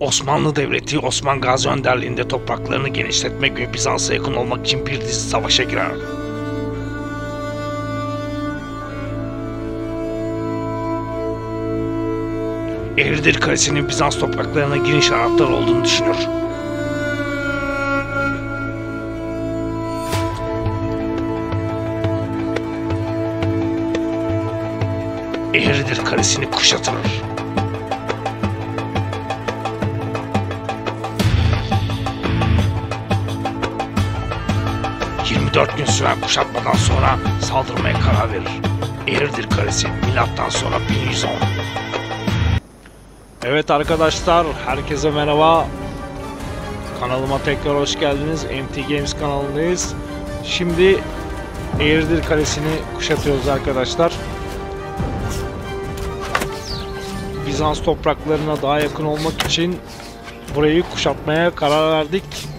Osmanlı Devleti Osman Gazi önderliğinde topraklarını genişletmek ve Bizans'a yakın olmak için bir dizi savaşa girer. Eridir Kalesi'nin Bizans topraklarına giriş anahtarı olduğunu düşünür. Eridir Kalesi'ni kuşatır. 24 gün süren kuşatmadan sonra saldırmaya karar verir. Erirdir Kalesi milattan sonra 1110. Evet arkadaşlar herkese merhaba. Kanalıma tekrar hoş geldiniz. MT Games kanalındayız. Şimdi Eğirdir Kalesi'ni kuşatıyoruz arkadaşlar. Bizans topraklarına daha yakın olmak için burayı kuşatmaya karar verdik.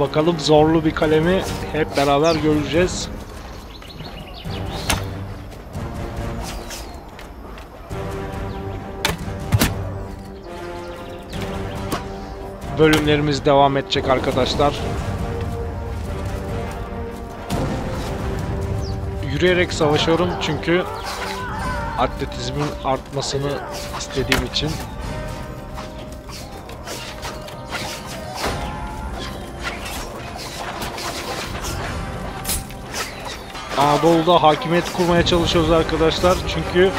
Bakalım zorlu bir kalemi hep beraber göreceğiz. Bölümlerimiz devam edecek arkadaşlar. Yürüyerek savaşıyorum çünkü atletizmin artmasını istediğim için. Anadolu'da hakimiyet kurmaya çalışıyoruz arkadaşlar. Çünkü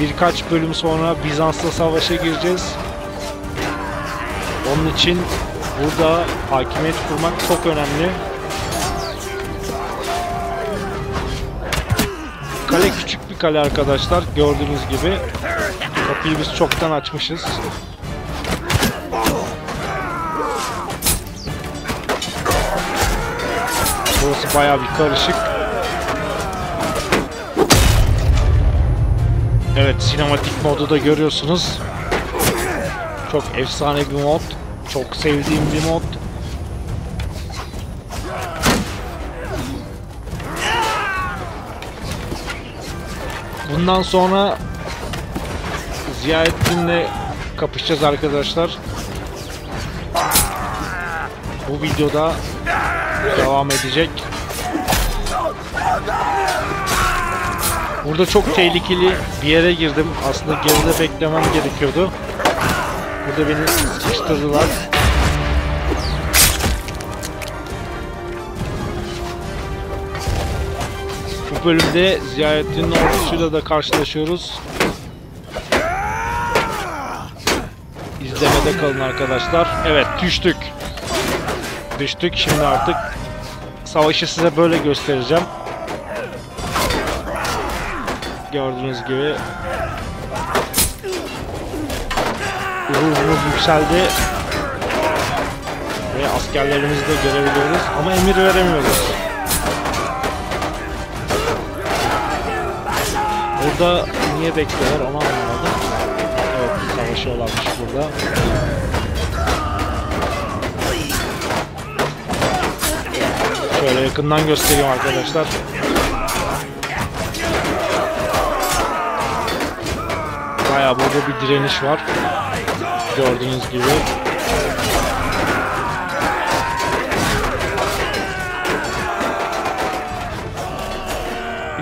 birkaç bölüm sonra Bizans'la savaşa gireceğiz. Onun için burada hakimiyet kurmak çok önemli. Kale küçük bir kale arkadaşlar. Gördüğünüz gibi. Kapıyı biz çoktan açmışız. Burası bayağı bir karışık. Evet sinematik modu da görüyorsunuz. Çok efsane bir mod. Çok sevdiğim bir mod. Bundan sonra Ziyaettin'le kapışacağız arkadaşlar. Bu videoda devam edecek. Burada çok tehlikeli bir yere girdim. Aslında geride beklemem gerekiyordu. Burada beni sıkıştırdılar. Bu bölümde Ziyarettin ordusuyla da karşılaşıyoruz. İzlemede kalın arkadaşlar. Evet düştük. Düştük. Şimdi artık savaşı size böyle göstereceğim. Gördüğünüz gibi ruhumuz yükseldi ve askerlerimizi de görebiliyoruz ama emir veremiyoruz. Burada niye bekliyorlar onu anlamadım. Evet bir savaşıyorlarmış burada. Şöyle yakından göstereyim arkadaşlar. Baya burada bir direniş var. Gördüğünüz gibi.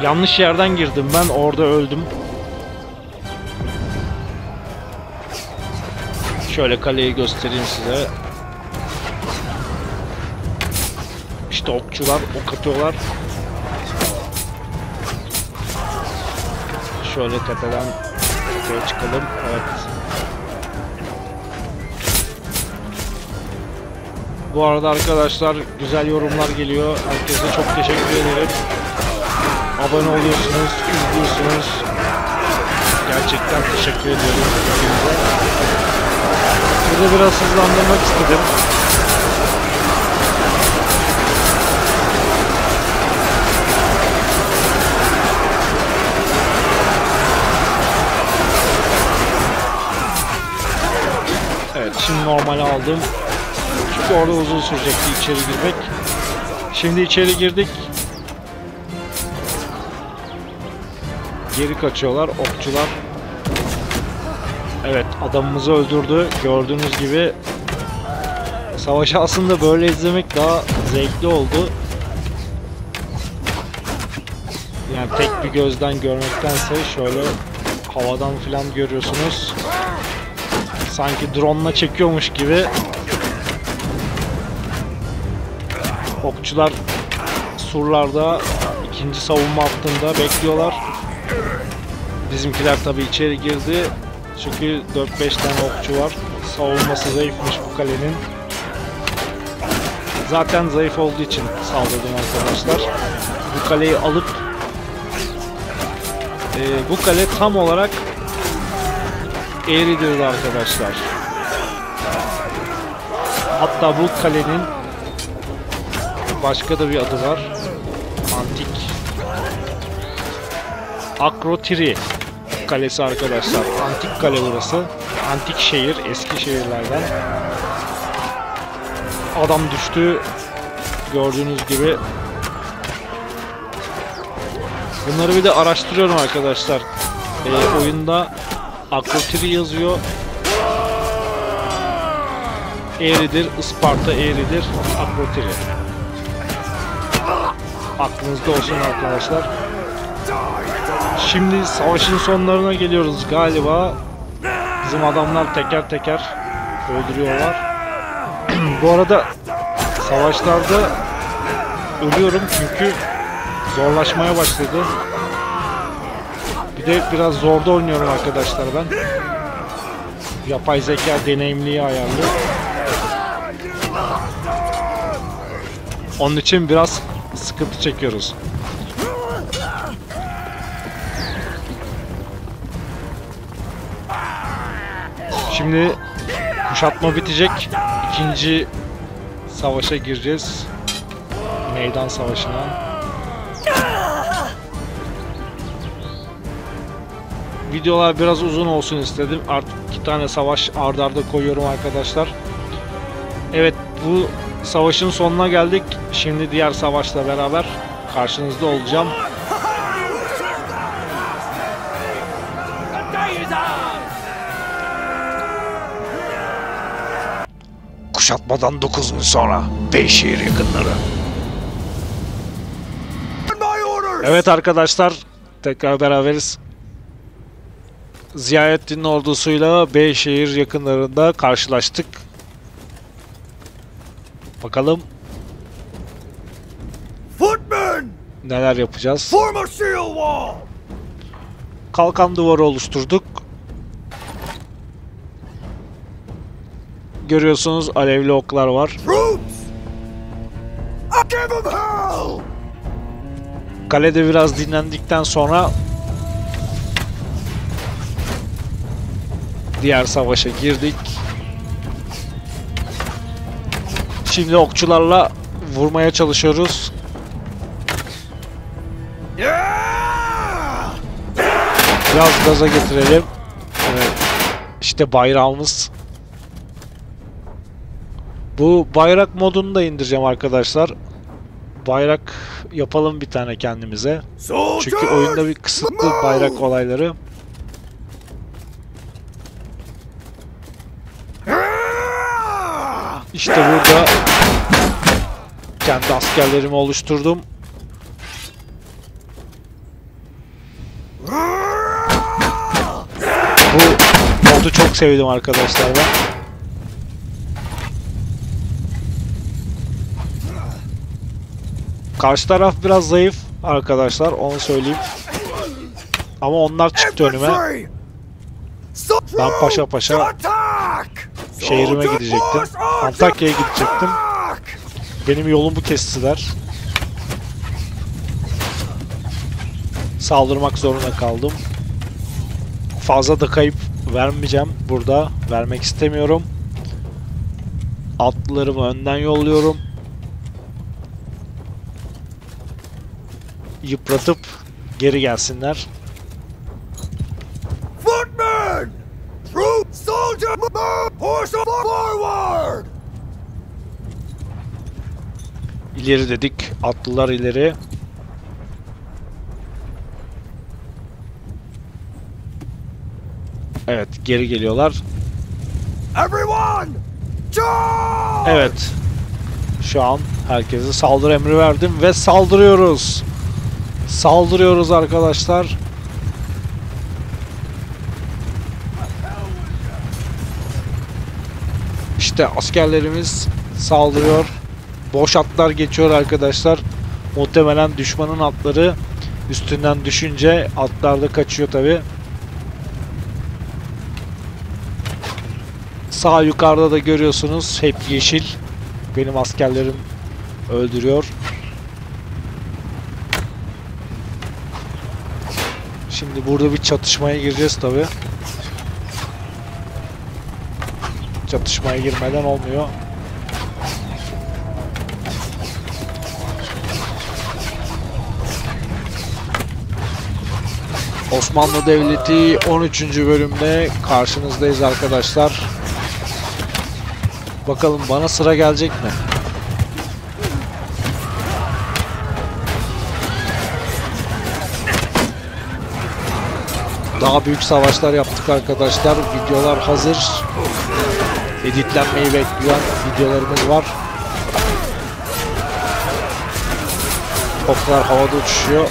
Yanlış yerden girdim ben orada öldüm. Şöyle kaleyi göstereyim size. İşte okçular ok atıyorlar. Şöyle tepeden Şöyle çıkalım. Evet. Bu arada arkadaşlar güzel yorumlar geliyor. Herkese çok teşekkür ederim. Abone oluyorsunuz, izliyorsunuz. Gerçekten teşekkür ediyorum. Burada biraz hızlandırmak istedim. Evet şimdi normale aldım. Çünkü orada uzun sürecekti içeri girmek. Şimdi içeri girdik. Geri kaçıyorlar okçular. Evet adamımızı öldürdü. Gördüğünüz gibi savaşı aslında böyle izlemek daha zevkli oldu. Yani tek bir gözden görmektense şöyle havadan filan görüyorsunuz. Sanki drone'la çekiyormuş gibi okçular surlarda ikinci savunma hattında bekliyorlar. Bizimkiler tabi içeri girdi. Çünkü 4-5 tane okçu var. Savunması zayıfmış bu kalenin. Zaten zayıf olduğu için saldırdım arkadaşlar. Bu kaleyi alıp e, bu kale tam olarak Eğridir'di arkadaşlar. Hatta bu kalenin başka da bir adı var. Antik Akrotiri kalesi arkadaşlar. Antik kale burası. Antik şehir, eski şehirlerden. Adam düştü. Gördüğünüz gibi. Bunları bir de araştırıyorum arkadaşlar. Ee, oyunda Akrotiri yazıyor. Eğridir, Isparta eğridir, Akrotiri. Aklınızda olsun arkadaşlar. Şimdi savaşın sonlarına geliyoruz galiba. Bizim adamlar teker teker öldürüyorlar. Bu arada savaşlarda ölüyorum çünkü zorlaşmaya başladı. Bir de biraz zorda oynuyorum arkadaşlar ben. Yapay zeka deneyimliği ayarlı. Onun için biraz sıkıntı çekiyoruz. Şimdi kuşatma bitecek. İkinci savaşa gireceğiz. Meydan savaşına. Videolar biraz uzun olsun istedim. Artık iki tane savaş ardarda arda koyuyorum arkadaşlar. Evet bu savaşın sonuna geldik. Şimdi diğer savaşla beraber karşınızda olacağım. Kuşatmadan 9 gün sonra Beyşehir yakınları. Evet arkadaşlar tekrar beraberiz. Ziyarettin ordusuyla Beyşehir yakınlarında karşılaştık. Bakalım Footmen! neler yapacağız. Form a shield wall! Kalkan duvarı oluşturduk. Görüyorsunuz alevli oklar var. Troops! I give them hell! Kalede biraz dinlendikten sonra diğer savaşa girdik. Şimdi okçularla vurmaya çalışıyoruz. Biraz gaza getirelim. Evet. İşte bayrağımız. Bu bayrak modunu da indireceğim arkadaşlar. Bayrak yapalım bir tane kendimize. Çünkü oyunda bir kısıtlı bayrak olayları. İşte burada kendi askerlerimi oluşturdum. Bu modu çok sevdim arkadaşlar ben. Karşı taraf biraz zayıf arkadaşlar onu söyleyeyim. Ama onlar çıktı önüme. Ben paşa paşa! Şehrime gidecektim. Antakya'ya gidecektim. Benim yolumu kestiler. Saldırmak zorunda kaldım. Fazla da kayıp vermeyeceğim burada. Vermek istemiyorum. Atlılarımı önden yolluyorum. Yıpratıp geri gelsinler. İleri dedik. Atlılar ileri. Evet geri geliyorlar. Everyone! Evet. Şu an herkese saldırı emri verdim ve saldırıyoruz. Saldırıyoruz arkadaşlar. İşte askerlerimiz saldırıyor. Boş atlar geçiyor arkadaşlar. Muhtemelen düşmanın atları üstünden düşünce atlar da kaçıyor tabi. Sağ yukarıda da görüyorsunuz hep yeşil. Benim askerlerim öldürüyor. Şimdi burada bir çatışmaya gireceğiz tabi. Çatışmaya girmeden olmuyor. Osmanlı Devleti 13. bölümde karşınızdayız arkadaşlar. Bakalım bana sıra gelecek mi? Daha büyük savaşlar yaptık arkadaşlar. Videolar hazır. Editlenmeyi bekleyen videolarımız var. Toplar havada uçuşuyor.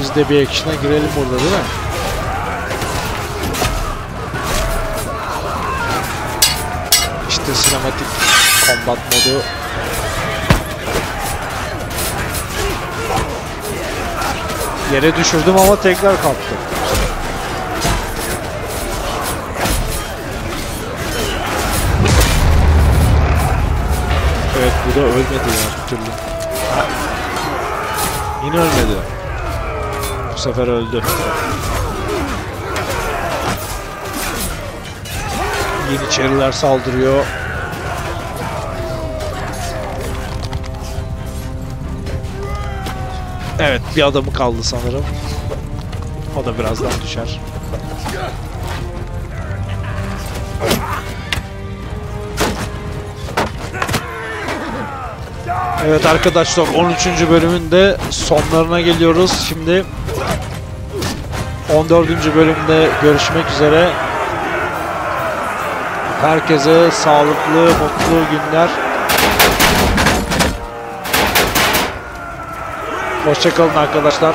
Biz de bir ekşine girelim burada değil mi? İşte sinematik combat modu. Yere düşürdüm ama tekrar kalktı. Evet bu da ölmedi ya bir türlü. Ha. Yine ölmedi. Bu sefer öldü. Yeniçeriler saldırıyor. Evet bir adamı kaldı sanırım. O da birazdan düşer. Evet arkadaşlar 13. bölümün de sonlarına geliyoruz. Şimdi 14. bölümde görüşmek üzere. Herkese sağlıklı, mutlu günler. Hoşçakalın arkadaşlar.